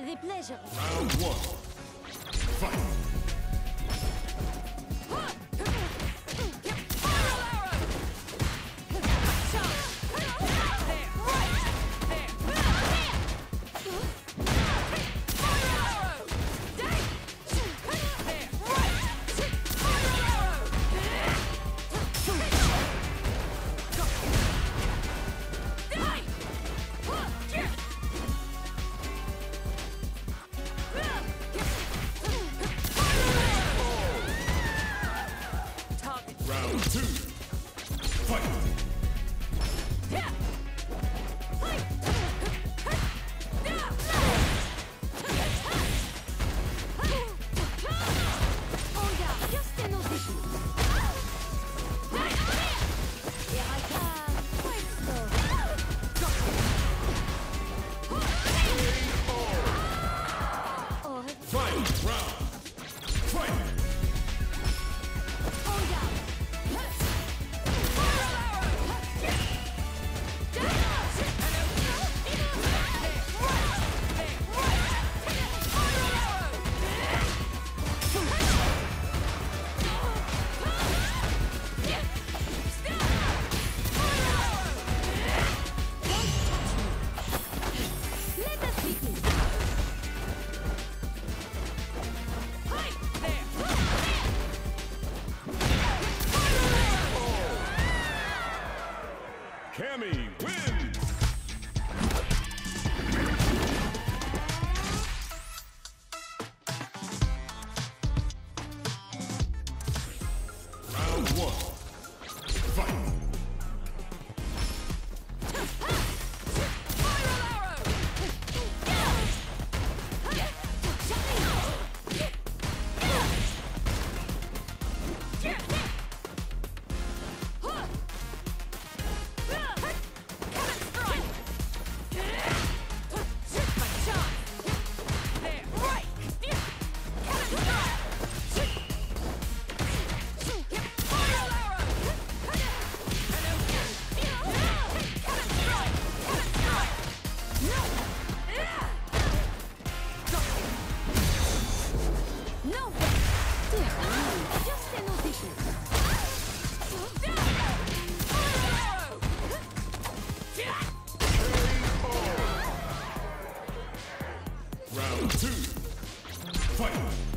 The pleasure. Round one. Fight. Two. Fight. Cammy wins. Round one. Fight. Two. Fight.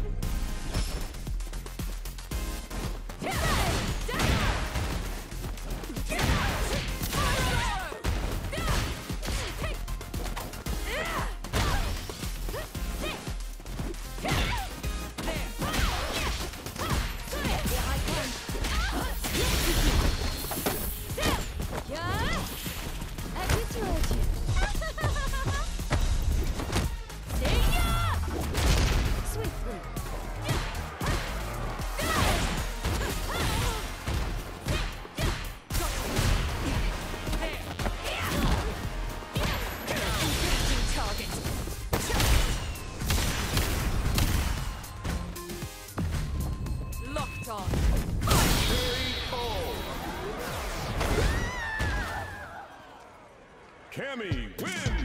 Cammy wins.